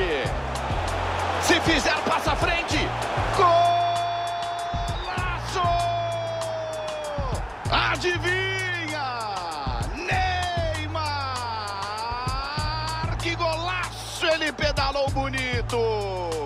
frente. Se fizer, passa a frente. Golaço! Adivinha? Neymar! Que golaço ele pedalou bonito!